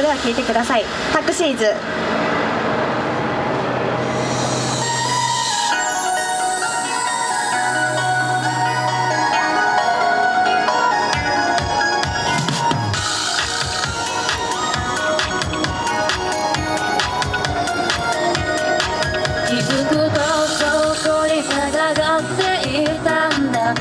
では聴いてください。タクシーズ。気づくとそこに肌がっていたんだ。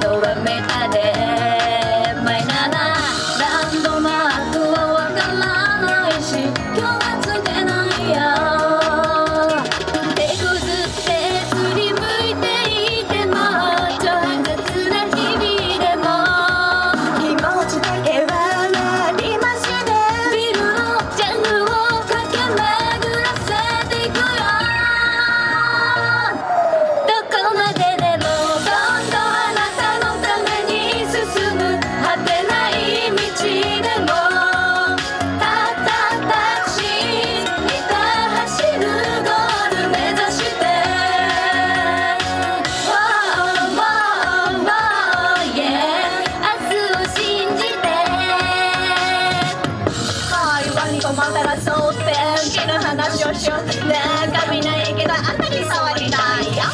と意話に困ったらそうって気の話をしよう中身ないけどあんたに触りたいよ。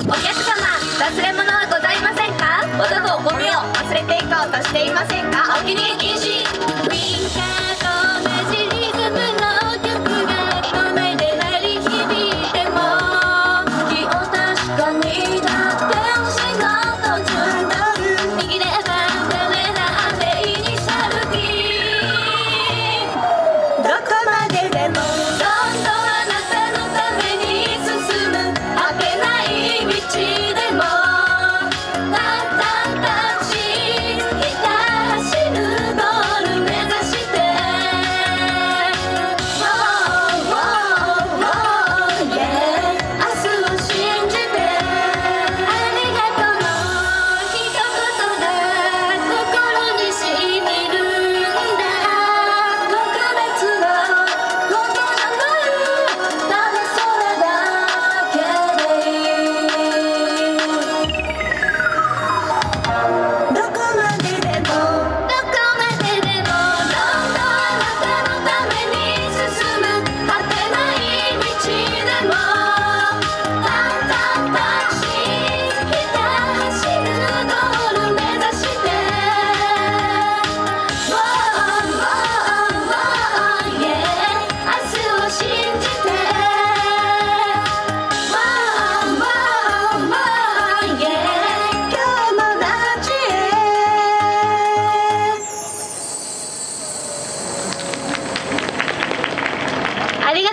お客様忘れ物はございませんか？わざとゴミを忘れていこうとしていませんか？お気に入り禁止。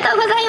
とうございます。